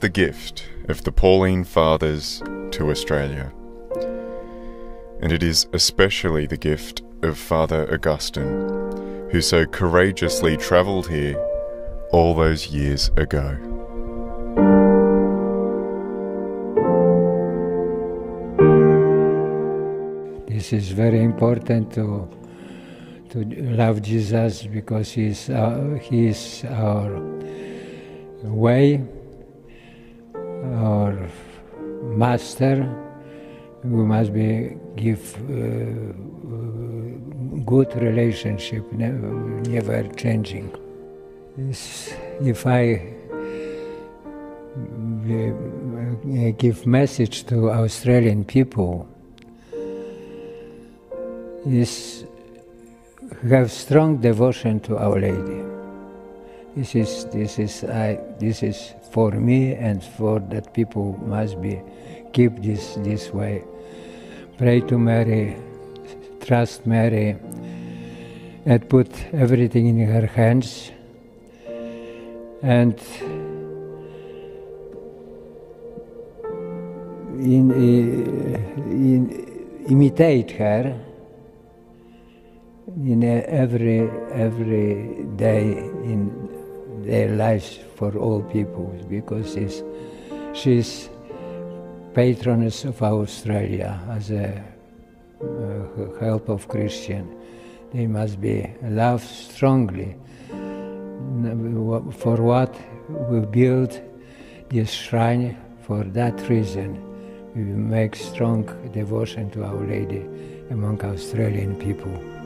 the gift of the Pauline Fathers to Australia. And it is especially the gift of Father Augustine, who so courageously travelled here all those years ago. This is very important to to love Jesus because he's our, he is our way, our master. We must be give uh, good relationship, never, changing. If I uh, give message to Australian people, is have strong devotion to Our Lady. This is this is I this is for me and for that people must be keep this this way. Pray to Mary, trust Mary, and put everything in her hands. And in, in imitate her in every every day in their lives for all people because she's, she's patroness of Australia as a uh, help of Christian. They must be loved strongly. For what we build this shrine, for that reason, we make strong devotion to Our Lady among Australian people.